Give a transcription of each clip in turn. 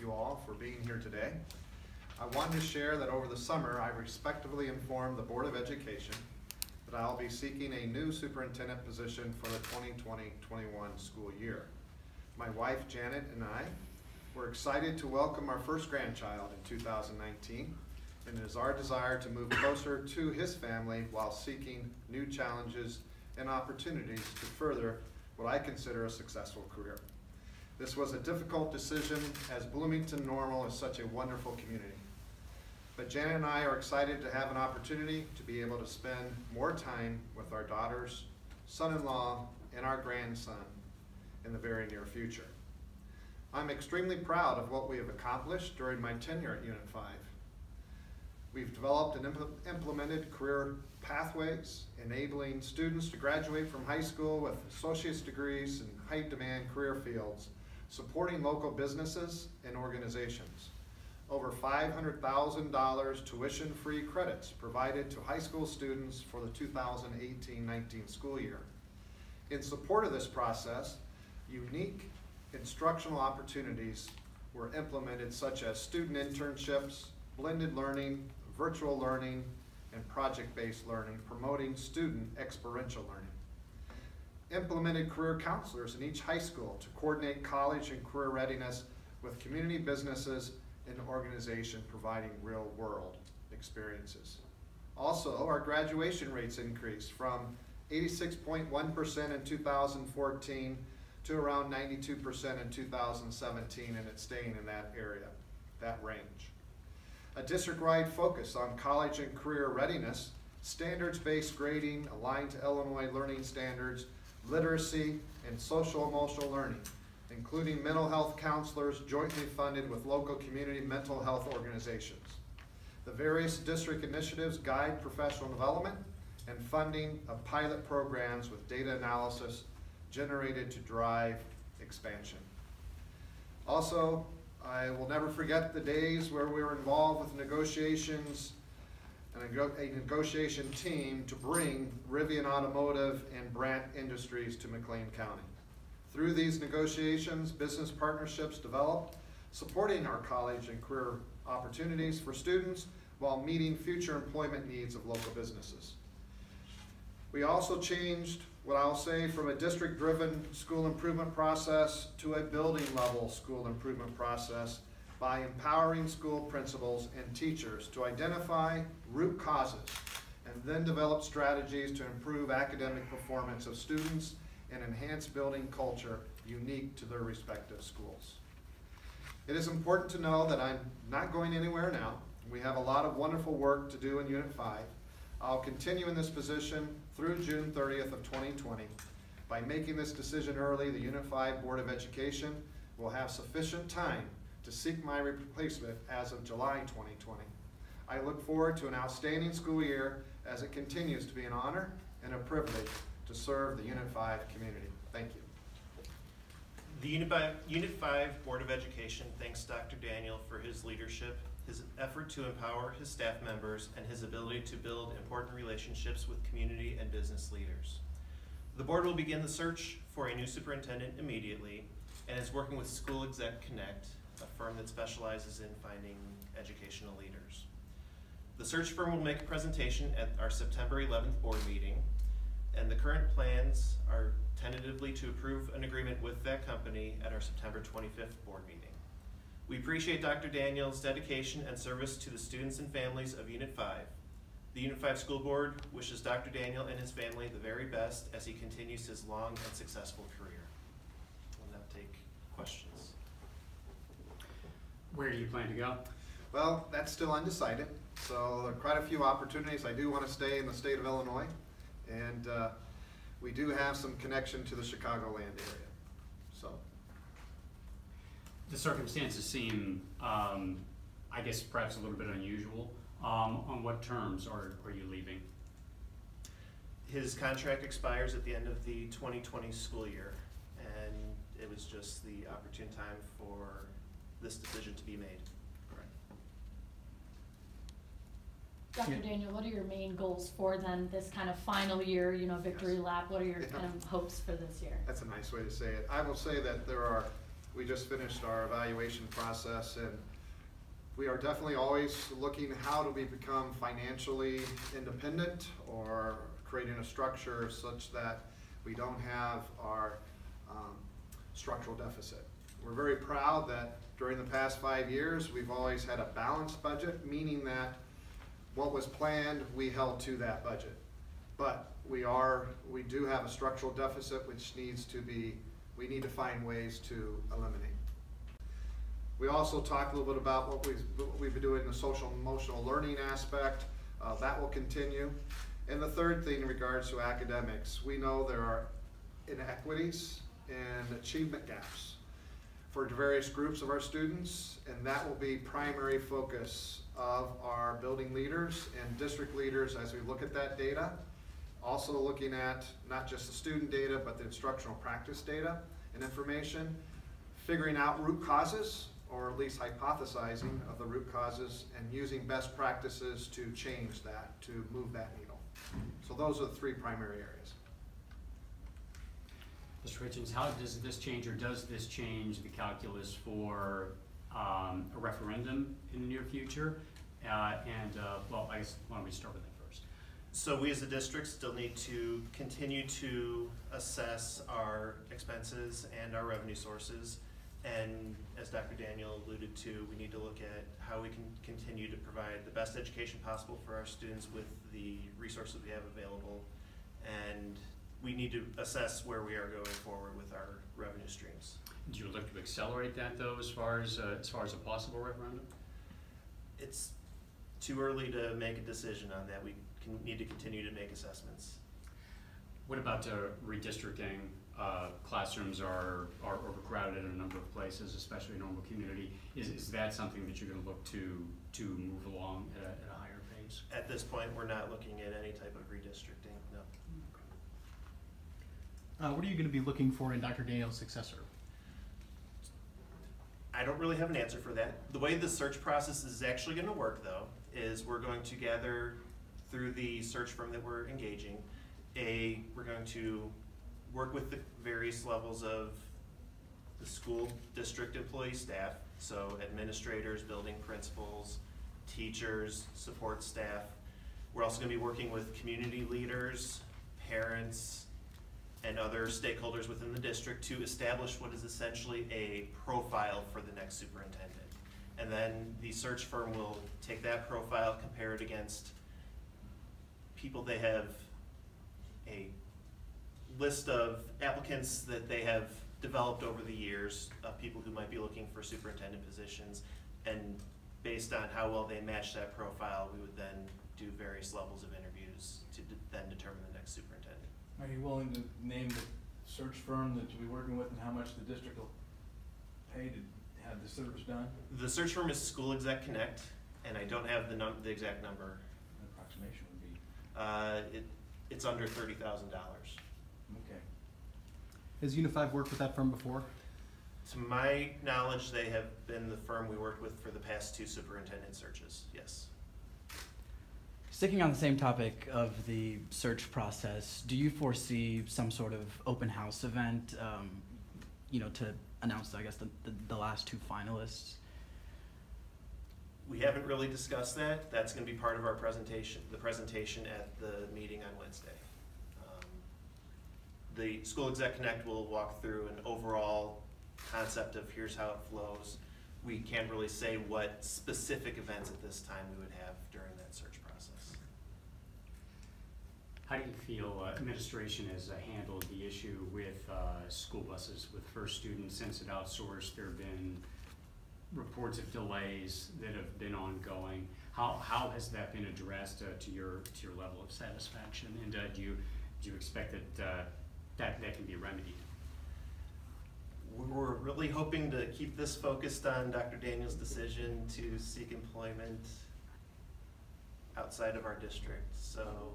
you all for being here today. I wanted to share that over the summer, I respectively informed the Board of Education that I'll be seeking a new superintendent position for the 2020-21 school year. My wife Janet and I were excited to welcome our first grandchild in 2019, and it is our desire to move closer to his family while seeking new challenges and opportunities to further what I consider a successful career. This was a difficult decision as Bloomington Normal is such a wonderful community. But Janet and I are excited to have an opportunity to be able to spend more time with our daughters, son-in-law, and our grandson in the very near future. I'm extremely proud of what we have accomplished during my tenure at Unit 5. We've developed and impl implemented career pathways, enabling students to graduate from high school with associate's degrees in high demand career fields, supporting local businesses and organizations over $500,000 tuition-free credits provided to high school students for the 2018-19 school year. In support of this process, unique instructional opportunities were implemented such as student internships, blended learning, virtual learning, and project-based learning, promoting student experiential learning. Implemented career counselors in each high school to coordinate college and career readiness with community businesses and organizations providing real world experiences. Also, our graduation rates increased from 86.1% in 2014 to around 92% in 2017, and it's staying in that area, that range. A district-wide focus on college and career readiness, standards-based grading aligned to Illinois learning standards, literacy, and social emotional learning including mental health counselors jointly funded with local community mental health organizations. The various district initiatives guide professional development and funding of pilot programs with data analysis generated to drive expansion. Also, I will never forget the days where we were involved with negotiations and a, negotiation team to bring Rivian Automotive and Brandt Industries to McLean County. Through these negotiations, business partnerships developed, supporting our college and career opportunities for students while meeting future employment needs of local businesses. We also changed what I'll say from a district-driven school improvement process to a building-level school improvement process by empowering school principals and teachers to identify root causes and then develop strategies to improve academic performance of students and enhance building culture unique to their respective schools. It is important to know that I'm not going anywhere now. We have a lot of wonderful work to do in Unit 5. I'll continue in this position through June 30th of 2020. By making this decision early, the Unit 5 Board of Education will have sufficient time to seek my replacement as of July 2020. I look forward to an outstanding school year as it continues to be an honor and a privilege to serve the Unit 5 community. Thank you. The Unit 5, Board of Education thanks Dr. Daniel for his leadership, his effort to empower his staff members, and his ability to build important relationships with community and business leaders. The board will begin the search for a new superintendent immediately and is working with School Exec Connect, a firm that specializes in finding educational leaders. The search firm will make a presentation at our September 11th board meeting and the current plans are tentatively to approve an agreement with that company at our September 25th board meeting. We appreciate Dr. Daniel's dedication and service to the students and families of Unit 5. The Unit 5 School Board wishes Dr. Daniel and his family the very best as he continues his long and successful career. We'll now take questions. Where do you plan to go? Well, that's still undecided. So there are quite a few opportunities. I do want to stay in the state of Illinois. And uh, we do have some connection to the Chicagoland area. So. The circumstances seem, um, I guess, perhaps a little bit unusual. Um, on what terms are, are you leaving? His contract expires at the end of the 2020 school year, and it was just the opportune time for this decision to be made. Dr. Yeah. Daniel, what are your main goals for then this kind of final year, you know, victory Yes. lap? What are your Yeah. kind of hopes for this year? That's a nice way to say it. I will say that there are we just finished our evaluation process and we are definitely always looking how do we become financially independent or creating a structure such that we don't have our um, structural deficit. We're very proud that during the past five years, we've always had a balanced budget, meaning that what was planned, we held to that budget. But we are, we do have a structural deficit which needs to be, we need to find ways to eliminate. We also talked a little bit about what we've, what we've been doing in the social emotional learning aspect. Uh, that will continue. And the third thing in regards to academics, we know there are inequities and achievement gaps for various groups of our students, and that will be primary focus of our building leaders and district leaders as we look at that data. Also looking at not just the student data, but the instructional practice data and information, figuring out root causes, or at least hypothesizing of the root causes, and using best practices to change that, to move that needle. So those are the three primary areas. Mr. Hitchens, how does this change, or does this change the calculus for um, a referendum in the near future? Uh, And, uh, well, I guess, why don't we start with that first? So we as a district still need to continue to assess our expenses and our revenue sources. And as Dr. Daniel alluded to, we need to look at how we can continue to provide the best education possible for our students with the resources we have available. And we need to assess where we are going forward with our revenue streams. Do you look to accelerate that, though, as far as, uh, as far as a possible referendum? It's too early to make a decision on that. We can, need to continue to make assessments. What about uh, redistricting? Uh, Classrooms are, are overcrowded in a number of places, especially in Normal Community. Is, is that something that you're gonna look to, to move along at a, at a higher pace? At this point, we're not looking at any type of redistricting, no. Uh, what are you going to be looking for in Dr. Daniel's successor? I don't really have an answer for that. The way the search process is actually gonna work though, is we're going to gather through the search firm that we're engaging, a, we're going to work with the various levels of the school district employee staff, so administrators, building principals, teachers, support staff. We're also gonna be working with community leaders, parents, and other stakeholders within the district to establish what is essentially a profile for the next superintendent. And then the search firm will take that profile, compare it against people they have a list of applicants that they have developed over the years, of people who might be looking for superintendent positions. And based on how well they match that profile, we would then do various levels of interviews to de- then determine the next superintendent. Are you willing to name the search firm that you'll be working with and how much the district will pay to have the service done? The search firm is School Exec Connect, and I don't have the num, the exact number. An approximation would be, Uh, it, it's under thirty thousand dollars. okay. Has Unit Five worked with that firm before? To my knowledge, they have been the firm we worked with for the past two superintendent searches, yes. Sticking on the same topic of the search process, do you foresee some sort of open house event, um, you know, to announce, I guess, the, the, the last two finalists? We haven't really discussed that. That's gonna be part of our presentation, the presentation at the meeting on Wednesday. Um, The School Exec Connect will walk through an overall concept of here's how it flows. We can't really say what specific events at this time we would have during that search. How do you feel uh, administration has uh, handled the issue with uh, school buses, with First Student, since it outsourced? There have been reports of delays that have been ongoing. How, how has that been addressed uh, to your, to your level of satisfaction? And uh, do you, do you expect that, uh, that, that can be remedied? We're really hoping to keep this focused on Dr. Daniel's decision to seek employment outside of our district, so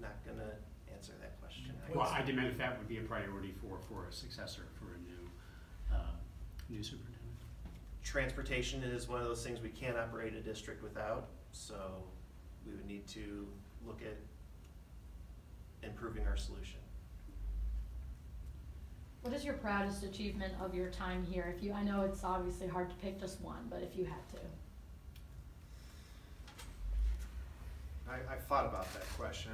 not gonna answer that question. I Well. I demand if that would be a priority for, for a successor, for a new, uh, new superintendent. Transportation is one of those things we can't operate a district without, so we would need to look at improving our solution. What is your proudest achievement of your time here? If you, I know it's obviously hard to pick just one, but if you had to. I, I've thought about that question,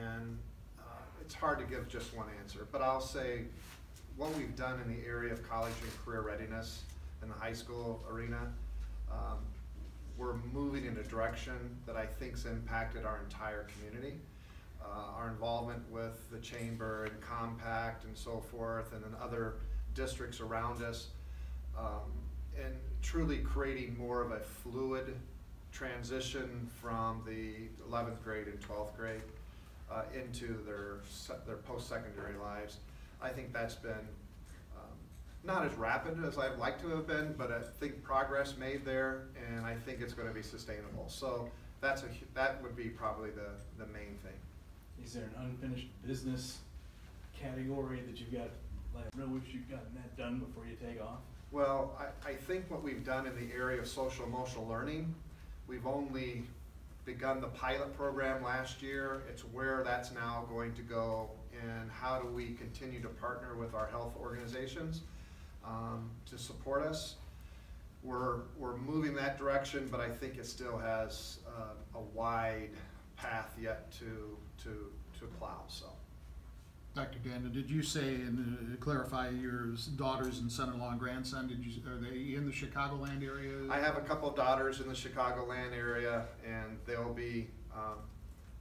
and uh, it's hard to give just one answer, but I'll say what we've done in the area of college and career readiness in the high school arena, um, we're moving in a direction that I think's impacted our entire community. Uh, our involvement with the chamber and compact and so forth, and then other districts around us, um, and truly creating more of a fluid transition from the eleventh grade and twelfth grade uh, into their, their post-secondary lives. I think that's been um, not as rapid as I'd like to have been, but I think progress made there, and I think it's gonna be sustainable. So that's a, that would be probably the, the main thing. Is there an unfinished business category that you've got, like, I really wish you'd gotten that done before you take off? Well, I, I think what we've done in the area of social emotional learning, we've only begun the pilot program last year. It's where that's now going to go and how do we continue to partner with our health organizations um, to support us. We're, we're moving that direction, but I think it still has uh, a wide path yet to, to, to plow, so. Dr. Daniel, did you say, and uh, clarify, your daughters and son-in-law and grandson, did you, are they in the Chicagoland area? I have a couple daughters in the Chicagoland area, and they'll be, um,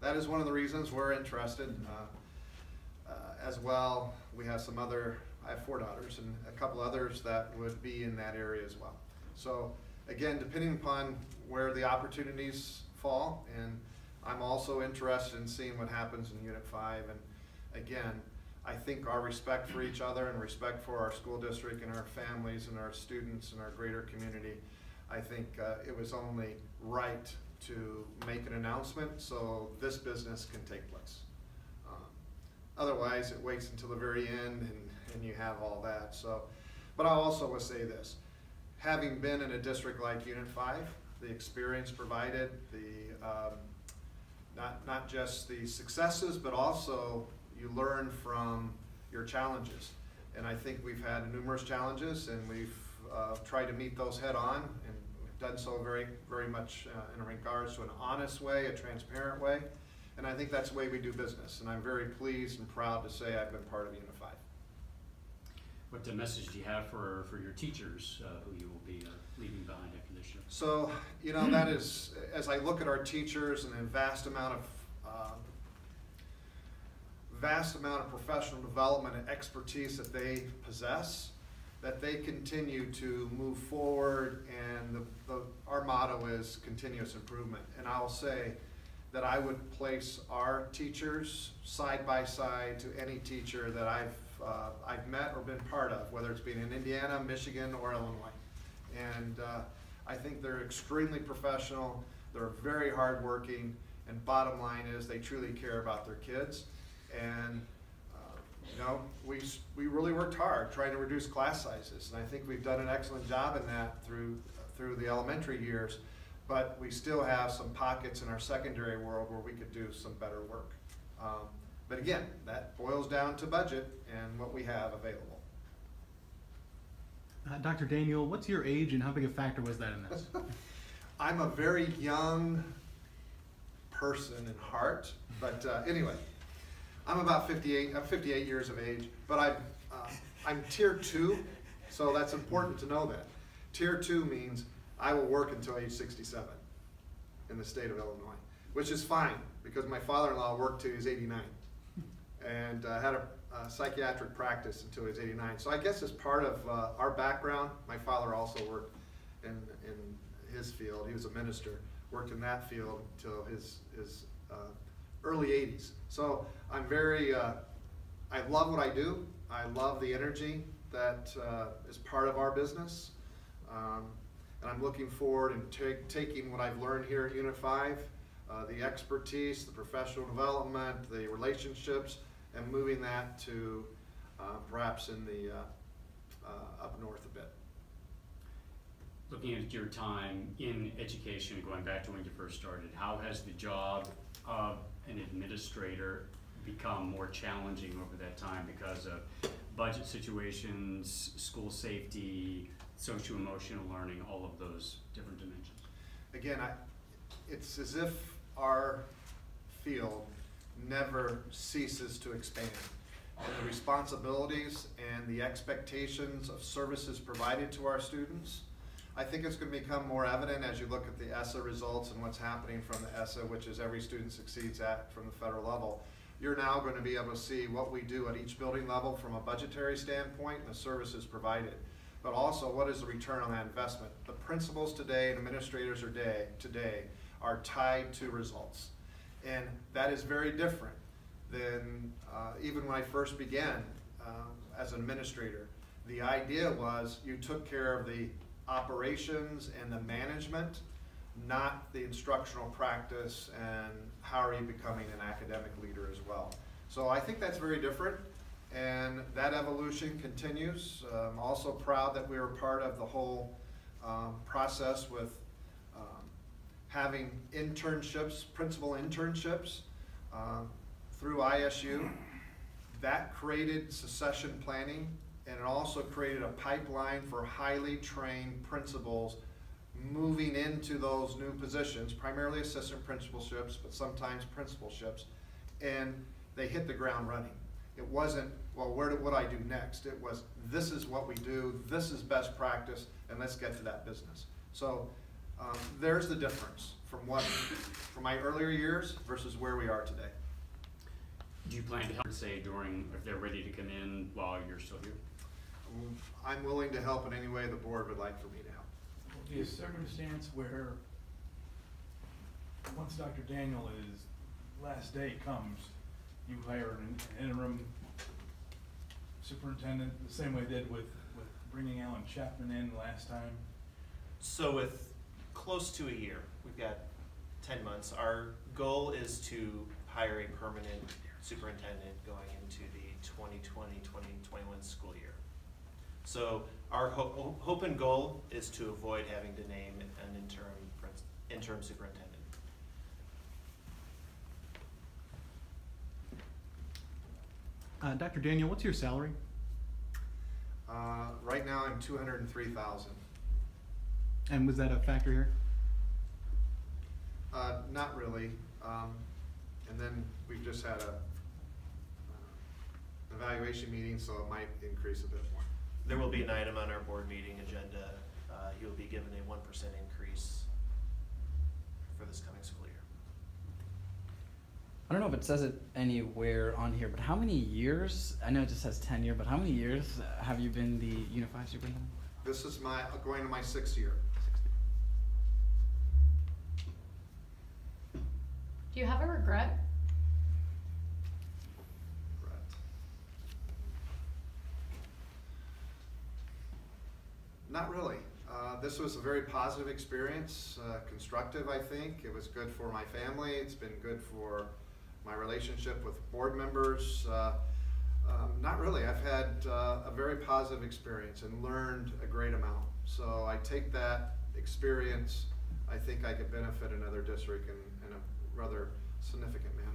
that is one of the reasons we're interested. Uh, uh, As well, we have some other, I have four daughters, and a couple others that would be in that area as well. So, again, depending upon where the opportunities fall, and I'm also interested in seeing what happens in Unit Five, and again, I think our respect for each other and respect for our school district and our families and our students and our greater community, I think uh, it was only right to make an announcement so this business can take place. Um, Otherwise, it waits until the very end and, and you have all that, so. But I also will say this, having been in a district like Unit Five, the experience provided, the, um, not, not just the successes, but also you learn from your challenges. And I think we've had numerous challenges and we've, uh, tried to meet those head on and we've done so very, very much, uh, in regards to an honest way, a transparent way. And I think that's the way we do business, and I'm very pleased and proud to say I've been part of Unit Five. What uh, message do you have for, for your teachers, uh, who you will be uh, leaving behind after this year? So, you know, that is, as I look at our teachers and the vast amount of, um, vast amount of professional development and expertise that they possess, that they continue to move forward, and the, the, our motto is continuous improvement. And I'll say that I would place our teachers side by side to any teacher that I've, uh, I've met or been part of, whether it's been in Indiana, Michigan, or Illinois. And, uh, I think they're extremely professional, they're very hardworking, and bottom line is, they truly care about their kids. And, uh, you know, we, we really worked hard trying to reduce class sizes, and I think we've done an excellent job in that through, through the elementary years. But we still have some pockets in our secondary world where we could do some better work. Um, But again, that boils down to budget and what we have available. Uh, Dr. Daniel, what's your age and how big a factor was that in this? I'm a very young person in heart, but uh, anyway, I'm about 58. I'm 58 years of age, but I'm uh, I'm tier two, so that's important to know that. Tier two means I will work until age 67 in the state of Illinois, which is fine because my father-in-law worked till he was 89 and uh, had a, a psychiatric practice until he was 89. So I guess as part of uh, our background, my father also worked in, in his field. He was a minister, worked in that field until his, his uh, early 80s. So I'm very, uh, I love what I do. I love the energy that uh, is part of our business. Um, and I'm looking forward and taking what I've learned here at Unit 5, uh, the expertise, the professional development, the relationships, and moving that to uh, perhaps in the uh, uh, up north. Looking at your time in education, going back to when you first started, how has the job of an administrator become more challenging over that time because of budget situations, school safety, socio-emotional learning, all of those different dimensions. Again, I, it's as if our field never ceases to expand. And the responsibilities and the expectations of services provided to our students, I think it's gonna become more evident as you look at the ESSA results and what's happening from the ESSA, which is Every Student Succeeds Act from the federal level. You're now gonna be able to see what we do at each building level from a budgetary standpoint and the services provided. But also, what is the return on that investment? The principals today and administrators are day, today are tied to results. And that is very different than, uh, even when I first began, um, as an administrator. The idea was you took care of the operations and the management, not the instructional practice and how are you becoming an academic leader as well. So I think that's very different, and that evolution continues. I'm also proud that we were part of the whole um, process with um, having internships, principal internships um, through ISU. That created succession planning, and it also created a pipeline for highly trained principals moving into those new positions, primarily assistant principalships, but sometimes principalships, and they hit the ground running. It wasn't, well, where do, what do I do next? It was, this is what we do, this is best practice, and let's get to that business. So, um, there's the difference from what, from my earlier years versus where we are today. Do you plan to help, say, during, if they're ready to come in while you're still here? I'm willing to help in any way the board would like for me to help. Will be a circumstance where, once Dr. Daniel is, last day comes, you hire an interim superintendent, the same way they did with, with bringing Alan Chapman in last time? So with close to a year, we've got ten months, our goal is to hire a permanent superintendent going into the 2020-2021 school year. So our ho- hope and goal is to avoid having to name an interim, interim superintendent. Uh, Dr. Daniel, what's your salary? Uh, right now, I'm two hundred and three thousand. And was that a factor here? Uh, not really, um, and then we've just had a, uh, evaluation meeting, so it might increase a bit more. There will be an item on our board meeting agenda, uh, you'll be given a one percent increase for this coming school year. I don't know if it says it anywhere on here, but how many years? I know it just says tenure, but how many years uh, have you been the Unit Five superintendent? This is my, going to my sixth year. Do you have a regret? Not really. Uh, this was a very positive experience, uh, constructive, I think. It was good for my family. It's been good for my relationship with board members. Uh, um, not really. I've had uh, a very positive experience and learned a great amount. So I take that experience. I think I could benefit another district in, in a rather significant manner.